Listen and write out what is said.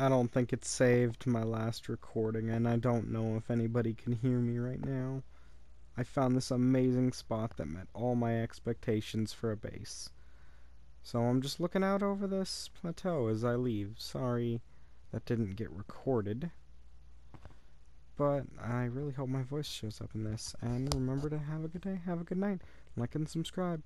I don't think it saved my last recording, and I don't know if anybody can hear me right now. I found this amazing spot that met all my expectations for a base. So I'm just looking out over this plateau as I leave. Sorry that didn't get recorded. But I really hope my voice shows up in this. And remember to have a good day, have a good night, like and subscribe.